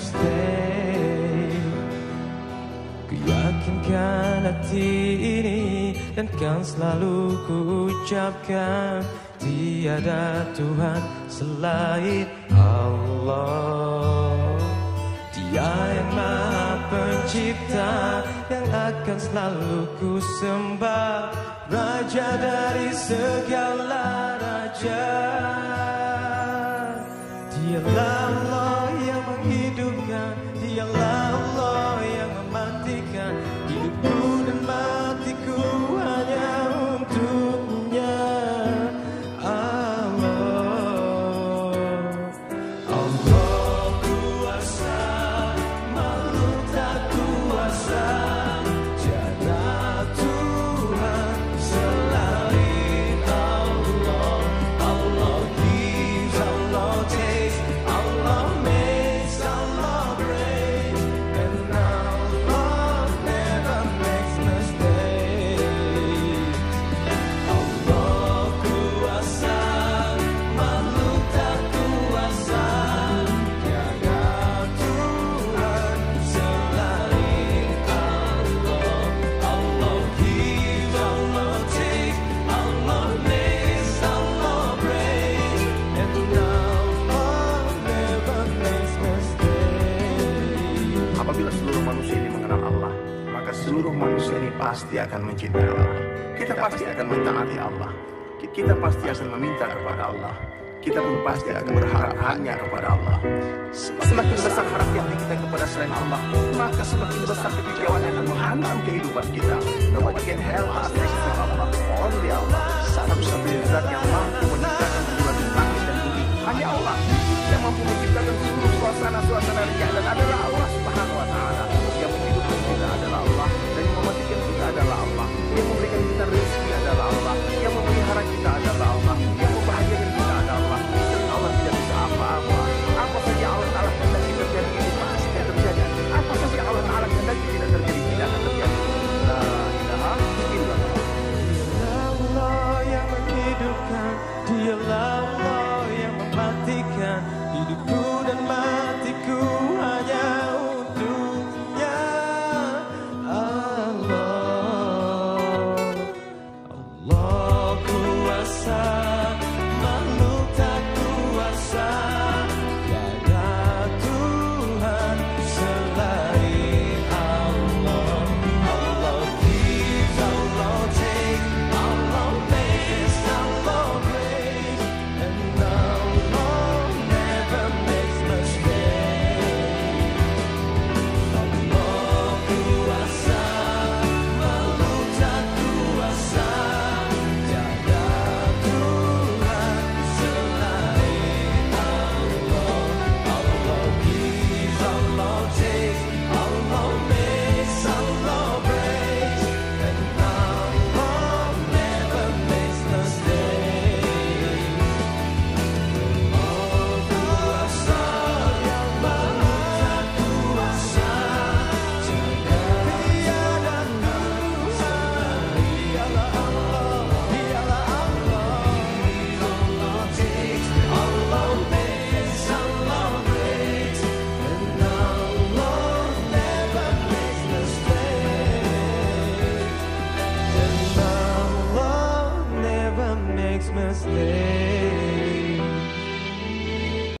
stay. Ku yakinkan hati ini Dan kan selalu ku ucapkan Tiada Tuhan selain Allah. Dia yang maha pencipta Yang akan selalu ku sembah Raja dari segala raja. Dia lalu seluruh manusia ini pasti akan mencintai Allah. Kita pasti akan mentaati Allah. Ki- Kita pasti akan meminta kepada Allah. Kita pun pasti akan berharap hanya kepada Allah. Semakin besar harap yang kita kepada selain Allah, maka semakin besar kekecewaan akan menghantam kehidupan kita. Nobody can help us Allah. Only Allah. Satu-satunya yang mampu